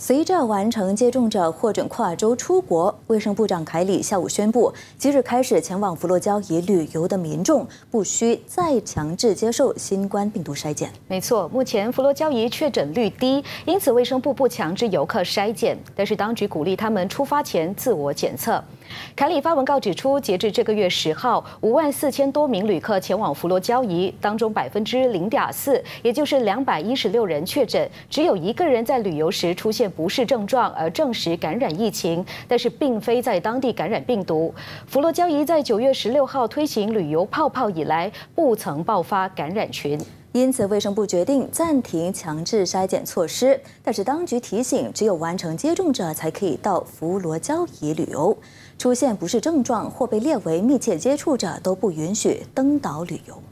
随着完成接种者获准跨州出国，卫生部长凯里下午宣布，即日开始前往佛罗交易旅游的民众不需再强制接受新冠病毒筛检。没错，目前佛罗交易确诊率低，因此卫生部不强制游客筛检，但是当局鼓励他们出发前自我检测。凯里发文告指出，截至这个月十号，五万四千多名旅客前往佛罗交易，当中百分之零点四，也就是两百一十六人确诊，只有一个人在旅游时出现不适症状而证实感染疫情，但是并非在当地感染病毒。佛罗交易在九月十六号推行旅游泡泡以来，不曾爆发感染群。因此，卫生部决定暂停强制筛检措施。但是，当局提醒，只有完成接种者才可以到佛罗交易旅游。出现不适症状或被列为密切接触者都不允许登岛旅游。